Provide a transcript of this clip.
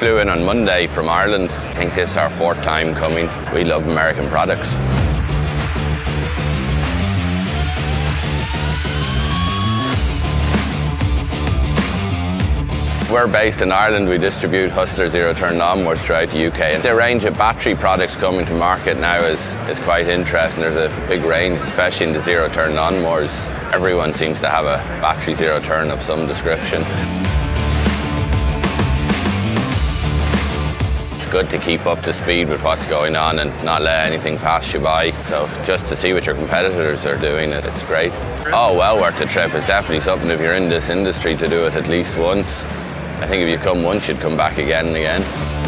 Flew in on Monday from Ireland. I think this is our fourth time coming. We love American products. We're based in Ireland. We distribute Hustler Zero Turn lawnmowers throughout the UK. The range of battery products coming to market now is, is quite interesting. There's a big range, especially in the zero turn lawnmowers. Everyone seems to have a battery zero turn of some description. Good to keep up to speed with what's going on and not let anything pass you by. So just to see what your competitors are doing, it's great. Oh, well worth the trip. It's definitely something if you're in this industry to do it at least once. I think if you come once, you'd come back again and again.